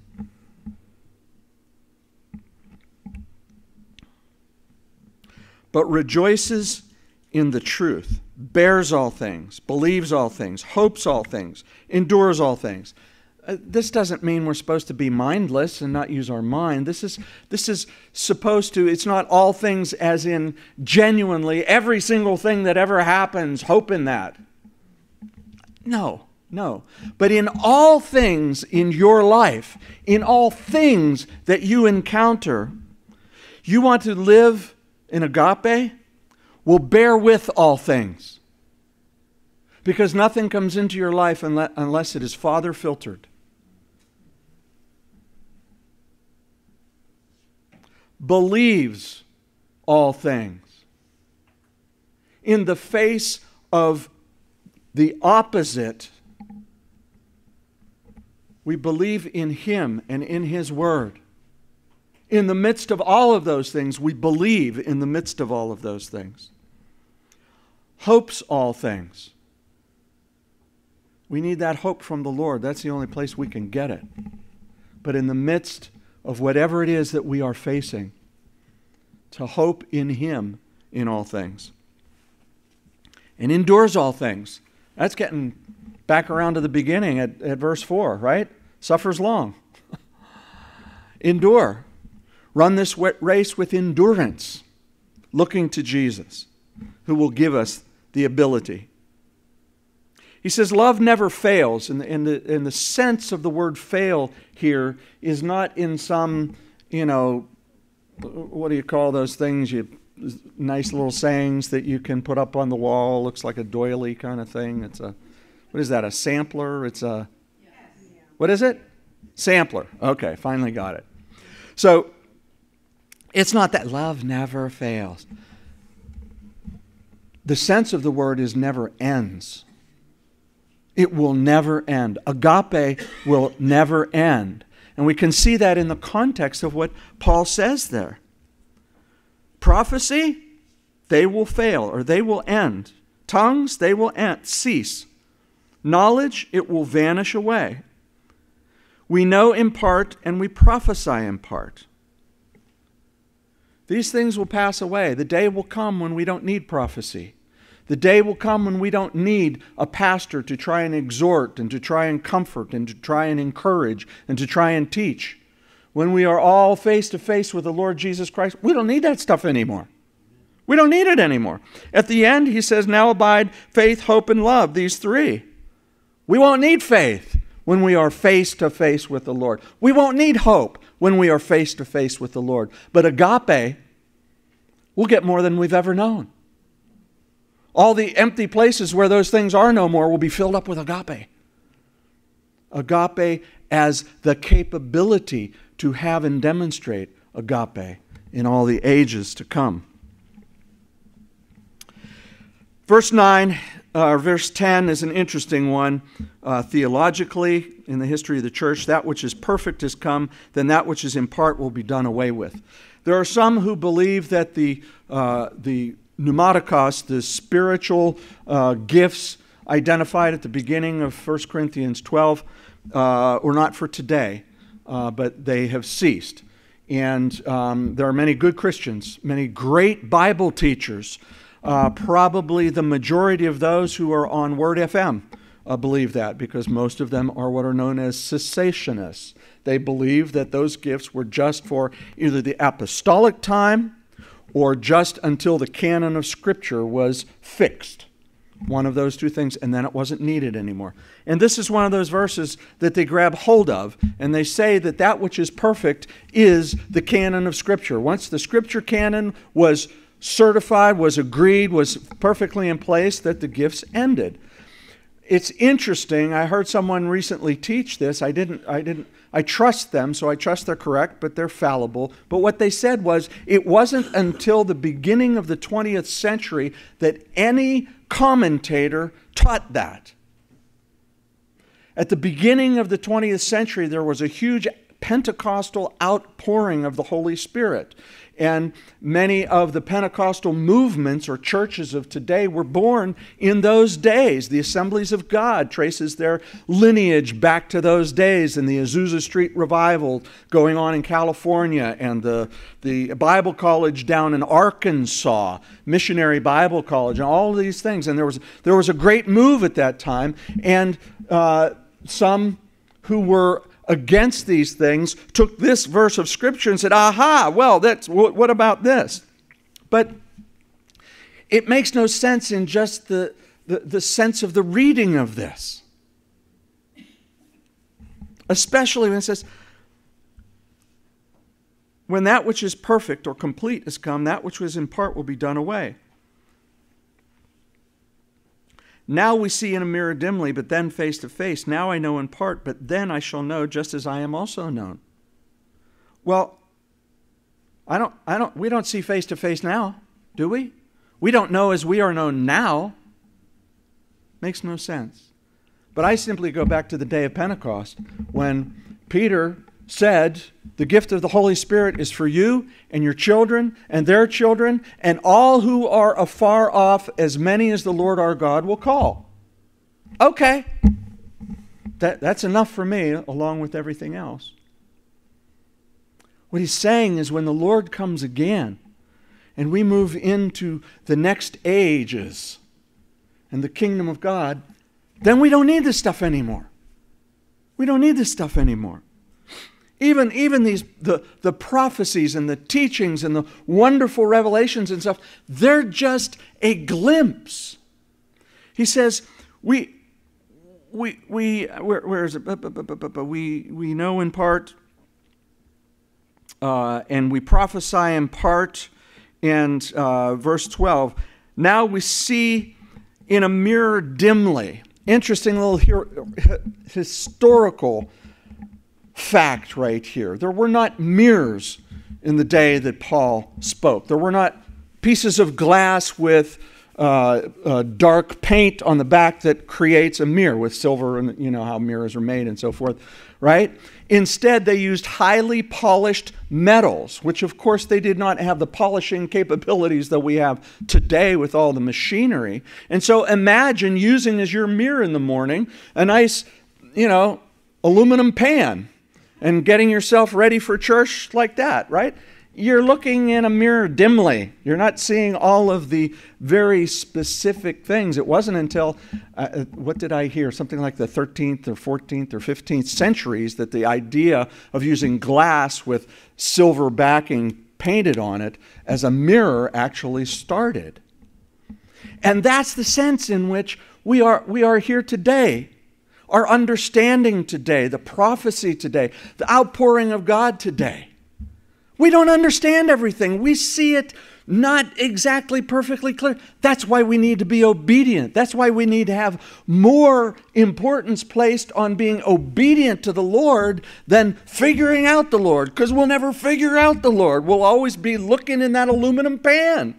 But rejoices in the truth bears all things, believes all things, hopes all things, endures all things. Uh, this doesn't mean we're supposed to be mindless and not use our mind. This is, this is supposed to, it's not all things as in genuinely every single thing that ever happens, hope in that. No, no. But in all things in your life, in all things that you encounter, you want to live in agape? will bear with all things. Because nothing comes into your life unless it is Father filtered. Believes all things. In the face of the opposite, we believe in Him and in His Word. In the midst of all of those things, we believe in the midst of all of those things hopes all things. We need that hope from the Lord. That's the only place we can get it. But in the midst of whatever it is that we are facing, to hope in Him in all things. And endures all things. That's getting back around to the beginning at, at verse 4, right? Suffers long. Endure. Run this race with endurance, looking to Jesus, who will give us the ability. He says, Love never fails. And the, in, the, in the sense of the word fail here is not in some, you know, what do you call those things? You nice little sayings that you can put up on the wall. Looks like a doily kind of thing. It's a, what is that? A sampler? It's a, what is it? Sampler. Okay, finally got it. So it's not that love never fails the sense of the word is never ends. It will never end. Agape will never end. And we can see that in the context of what Paul says there. Prophecy, they will fail or they will end. Tongues, they will end, cease. Knowledge, it will vanish away. We know in part and we prophesy in part. These things will pass away. The day will come when we don't need prophecy. The day will come when we don't need a pastor to try and exhort and to try and comfort and to try and encourage and to try and teach. When we are all face to face with the Lord Jesus Christ, we don't need that stuff anymore. We don't need it anymore. At the end, he says, Now abide faith, hope, and love, these three. We won't need faith when we are face to face with the Lord. We won't need hope when we are face to face with the Lord. But agape, we'll get more than we've ever known. All the empty places where those things are no more will be filled up with agape. Agape as the capability to have and demonstrate agape in all the ages to come. Verse 9, uh, verse 10 is an interesting one. Uh, theologically, in the history of the church, that which is perfect has come, then that which is in part will be done away with. There are some who believe that the, uh, the pneumatikos, the spiritual uh, gifts identified at the beginning of 1 Corinthians 12, uh, were not for today, uh, but they have ceased. And um, there are many good Christians, many great Bible teachers uh, probably the majority of those who are on Word FM uh, believe that because most of them are what are known as cessationists. They believe that those gifts were just for either the apostolic time or just until the canon of Scripture was fixed. One of those two things, and then it wasn't needed anymore. And this is one of those verses that they grab hold of, and they say that that which is perfect is the canon of Scripture. Once the Scripture canon was certified, was agreed, was perfectly in place, that the gifts ended. It's interesting. I heard someone recently teach this. I didn't, I didn't, I trust them, so I trust they're correct, but they're fallible. But what they said was it wasn't until the beginning of the 20th century that any commentator taught that. At the beginning of the 20th century, there was a huge Pentecostal outpouring of the Holy Spirit. And many of the Pentecostal movements or churches of today were born in those days. The Assemblies of God traces their lineage back to those days and the Azusa Street revival going on in California and the, the Bible College down in Arkansas, Missionary Bible College, and all these things. And there was, there was a great move at that time. And uh, some who were against these things took this verse of Scripture and said, aha, well, that's, what about this? But it makes no sense in just the, the, the sense of the reading of this. Especially when it says, when that which is perfect or complete is come, that which was in part will be done away. Now we see in a mirror dimly, but then face to face. Now I know in part, but then I shall know just as I am also known. Well, I don't, I don't, we don't see face to face now, do we? We don't know as we are known now. Makes no sense. But I simply go back to the day of Pentecost when Peter said, The gift of the Holy Spirit is for you and your children and their children and all who are afar off, as many as the Lord our God will call. Okay. That, that's enough for me, along with everything else. What he's saying is when the Lord comes again and we move into the next ages and the kingdom of God, then we don't need this stuff anymore. We don't need this stuff anymore. Even, even these the, the prophecies and the teachings and the wonderful revelations and stuff, they're just a glimpse. He says, we we we where, where is it? We we know in part, uh, and we prophesy in part. And uh, verse twelve. Now we see in a mirror dimly. Interesting little historical fact right here. There were not mirrors in the day that Paul spoke, there were not pieces of glass with uh, uh, dark paint on the back that creates a mirror with silver and you know how mirrors are made and so forth, right? Instead, they used highly polished metals, which of course they did not have the polishing capabilities that we have today with all the machinery. And so imagine using as your mirror in the morning a nice, you know, aluminum pan and getting yourself ready for church like that, right? You're looking in a mirror dimly. You're not seeing all of the very specific things. It wasn't until, uh, uh what did I hear? Something like the 13th or 14th or 15th centuries that the idea of using glass with silver backing painted on it as a mirror actually started. And that's the sense in which we are, we are here today our understanding today, the prophecy today, the outpouring of God today. We don't understand everything. We see it not exactly perfectly clear. That's why we need to be obedient. That's why we need to have more importance placed on being obedient to the Lord than figuring out the Lord, because we'll never figure out the Lord. We'll always be looking in that aluminum pan.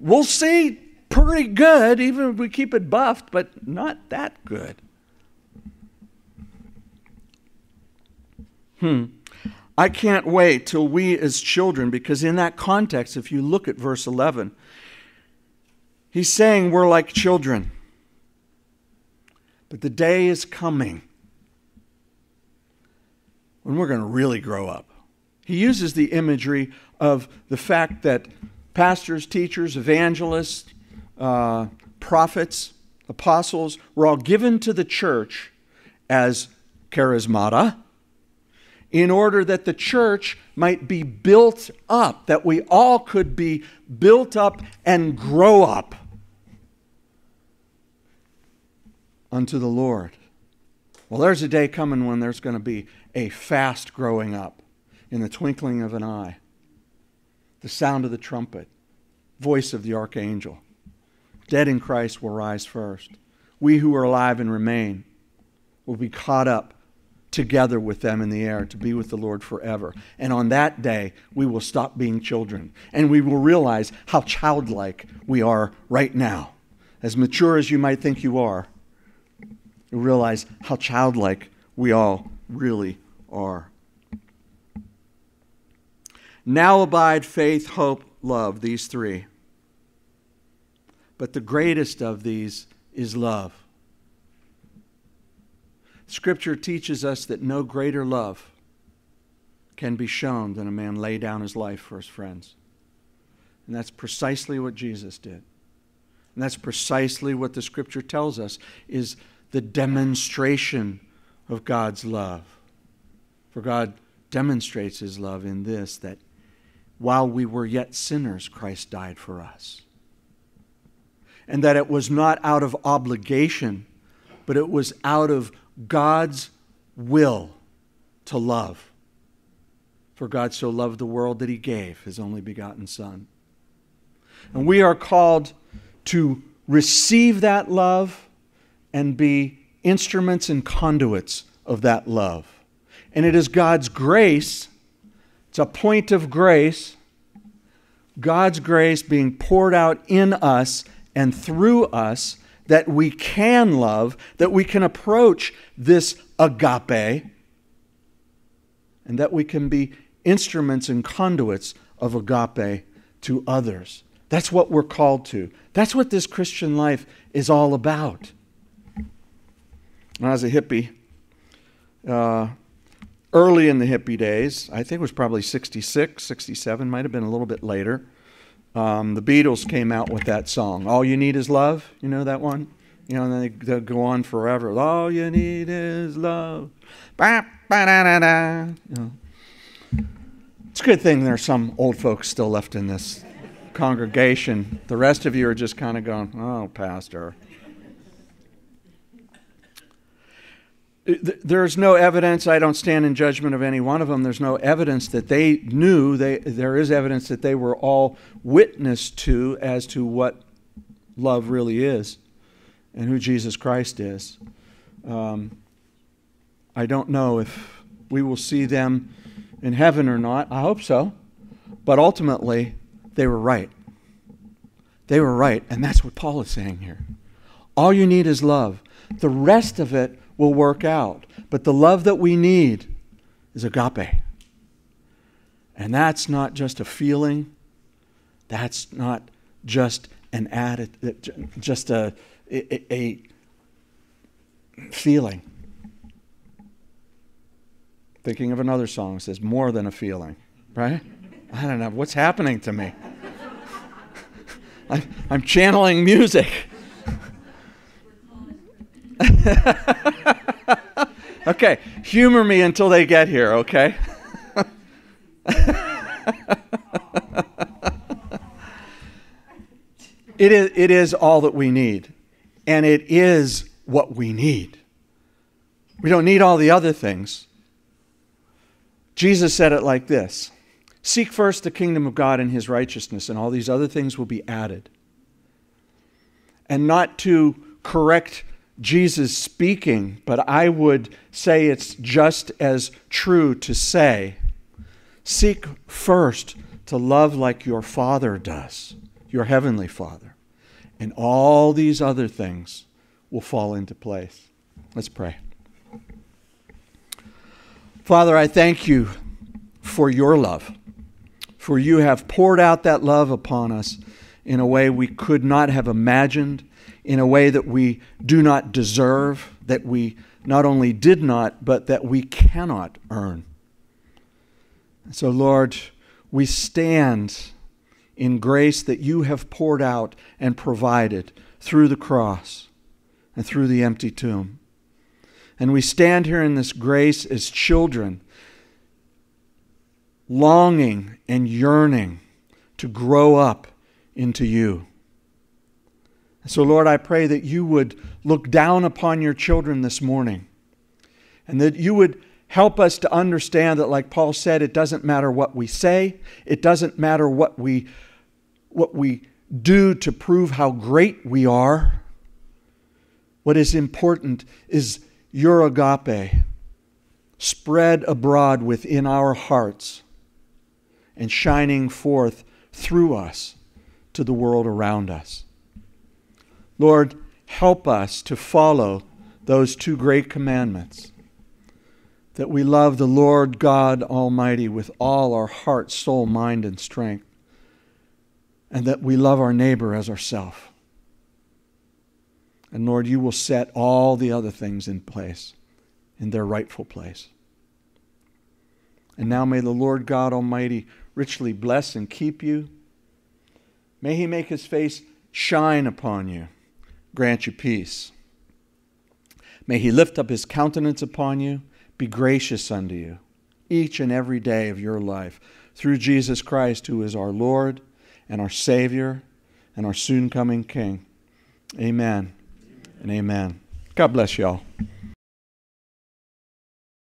We'll see pretty good, even if we keep it buffed, but not that good. Hmm. I can't wait till we as children, because in that context, if you look at verse 11, he's saying we're like children. But the day is coming when we're going to really grow up. He uses the imagery of the fact that pastors, teachers, evangelists, uh, prophets, apostles were all given to the church as charismata in order that the church might be built up, that we all could be built up and grow up unto the Lord. Well, there's a day coming when there's going to be a fast growing up in the twinkling of an eye, the sound of the trumpet, voice of the archangel. Dead in Christ will rise first. We who are alive and remain will be caught up together with them in the air to be with the Lord forever. And on that day, we will stop being children and we will realize how childlike we are right now. As mature as you might think you are, you realize how childlike we all really are. Now abide faith, hope, love, these three. But the greatest of these is love. Scripture teaches us that no greater love can be shown than a man lay down his life for his friends. And that's precisely what Jesus did. And that's precisely what the scripture tells us is the demonstration of God's love. For God demonstrates his love in this that while we were yet sinners, Christ died for us. And that it was not out of obligation, but it was out of God's will to love. For God so loved the world that he gave his only begotten Son. And we are called to receive that love and be instruments and conduits of that love. And it is God's grace, it's a point of grace, God's grace being poured out in us and through us that we can love, that we can approach this agape, and that we can be instruments and conduits of agape to others. That's what we're called to. That's what this Christian life is all about. When I was a hippie, uh, early in the hippie days, I think it was probably 66, 67, might have been a little bit later. Um, the Beatles came out with that song, All You Need Is Love. You know that one? You know, and they, they'll go on forever. All you need is love. You know. It's a good thing there's some old folks still left in this congregation. The rest of you are just kind of going, oh, Pastor. There's no evidence i don't stand in judgment of any one of them there's no evidence that they knew they, there is evidence that they were all witness to as to what love really is and who jesus christ is. Um, i don't know if we will see them in heaven or not i hope so but ultimately they were right. They were right and that's what paul is saying here. All you need is love. The rest of it will work out. But the love that we need is agape. And that's not just a feeling, that's not just an attitude, just a, a, a feeling. Thinking of another song says, more than a feeling, right? I don't know. What's happening to me? I'm channeling music. okay, humor me until they get here, okay? it, is, it is all that we need, and it is what we need. We don't need all the other things. Jesus said it like this Seek first the kingdom of God and his righteousness, and all these other things will be added. And not to correct Jesus speaking, but I would say it's just as true to say seek first to love like your Father does, your Heavenly Father. and all these other things will fall into place. Let's pray. Father, I thank you for your love, for you have poured out that love upon us in a way we could not have imagined, in a way that we do not deserve, that we not only did not, but that we cannot earn. So, Lord, we stand in grace that you have poured out and provided through the cross and through the empty tomb. And we stand here in this grace as children, longing and yearning to grow up into you. So, Lord, I pray that you would look down upon your children this morning and that you would help us to understand that, like Paul said, it doesn't matter what we say, it doesn't matter what we, what we do to prove how great we are. What is important is your agape spread abroad within our hearts and shining forth through us to the world around us. Lord, help us to follow those two great commandments that we love the Lord God Almighty with all our heart, soul, mind, and strength, and that we love our neighbor as ourself. And Lord, you will set all the other things in place, in their rightful place. And now may the Lord God Almighty richly bless and keep you. May he make his face shine upon you, grant you peace. May he lift up his countenance upon you, be gracious unto you, each and every day of your life, through Jesus Christ, who is our Lord and our Savior and our soon coming King. Amen and amen. God bless y'all.